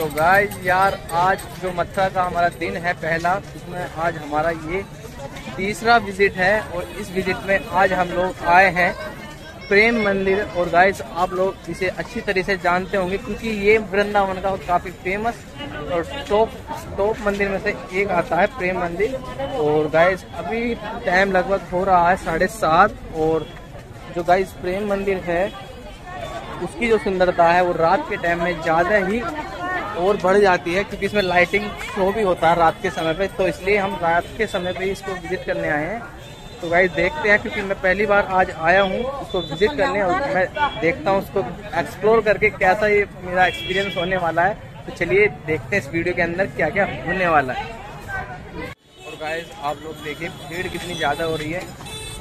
तो गाइस यार, आज जो मथुरा का हमारा दिन है पहला, उसमें आज हमारा ये तीसरा विज़िट है और इस विज़िट में आज हम लोग आए हैं प्रेम मंदिर। और गाइस आप लोग इसे अच्छी तरह से जानते होंगे, क्योंकि ये वृंदावन का काफ़ी फ़ेमस और टॉप टॉप मंदिर में से एक आता है प्रेम मंदिर। और गाइस अभी टाइम लगभग हो रहा है साढ़े सात, और जो गाइस प्रेम मंदिर है, उसकी जो सुंदरता है, वो रात के टाइम में ज़्यादा ही और बढ़ जाती है क्योंकि इसमें लाइटिंग शो भी होता है रात के समय पे। तो इसलिए हम रात के समय पे इसको विज़िट करने आए हैं। तो गाइस देखते हैं, क्योंकि मैं पहली बार आज आया हूँ उसको विज़िट करने और मैं देखता हूँ उसको एक्सप्लोर करके कैसा ये मेरा एक्सपीरियंस होने वाला है। तो चलिए देखते हैं इस वीडियो के अंदर क्या क्या होने वाला है। और गाइस आप लोग देखिए, भीड़ कितनी ज़्यादा हो रही है।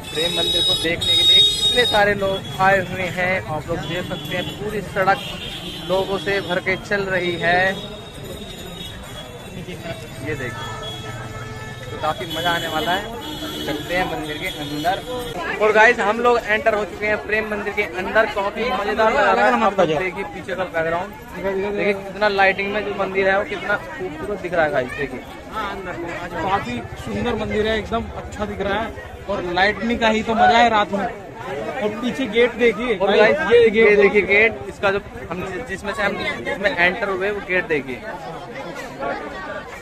प्रेम मंदिर को देखने के लिए कितने सारे लोग आए हुए हैं। आप लोग देख सकते हैं, पूरी सड़क लोगों से भर के चल रही है। ये देखिए। तो काफ़ी मज़ा आने वाला है। चलते हैं मंदिर के अंदर। और गाइस हम लोग एंटर हो चुके हैं प्रेम मंदिर के अंदर। काफ़ी मज़ेदार देखिए पीछे का बैकग्राउंड देखिए कितना लाइटिंग में जो मंदिर है वो कितना खूबसूरत दिख रहा है गाइस देखिए। काफ़ी सुंदर मंदिर है, एकदम अच्छा दिख रहा है। और लाइटनिंग का ही तो मज़ा है रात में। और पीछे गेट देखिए। और ये ये देखिए गेट इसका जो हम जिसमें से हम जिसमें एंटर हुए वो गेट देखिए।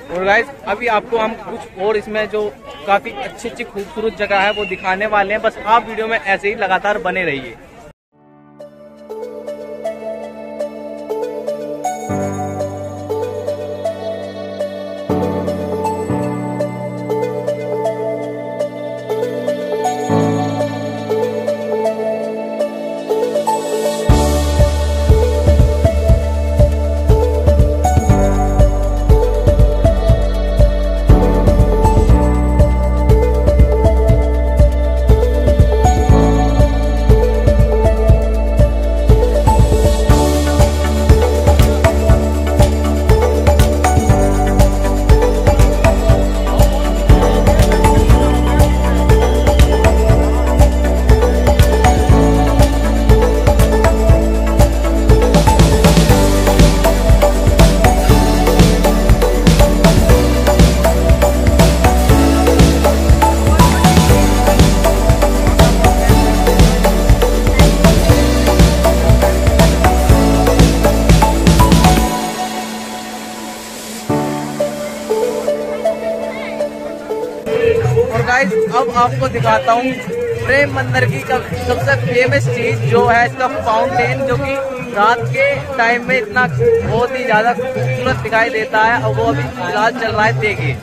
और गाइस अभी आपको हम कुछ और इसमें जो काफ़ी अच्छी अच्छी खूबसूरत जगह है वो दिखाने वाले हैं। बस आप वीडियो में ऐसे ही लगातार बने रहिए। गाइस अब आपको दिखाता हूँ प्रेम मंदिर की सबसे फ़ेमस चीज़ जो है इसका फाउंटेन जो कि रात के टाइम में इतना बहुत ही ज़्यादा खूबसूरत दिखाई देता है और वो अभी फ़िलहाल चल रहा है देखिए।